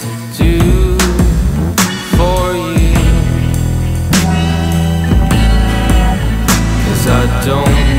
To do for you. Cause I don't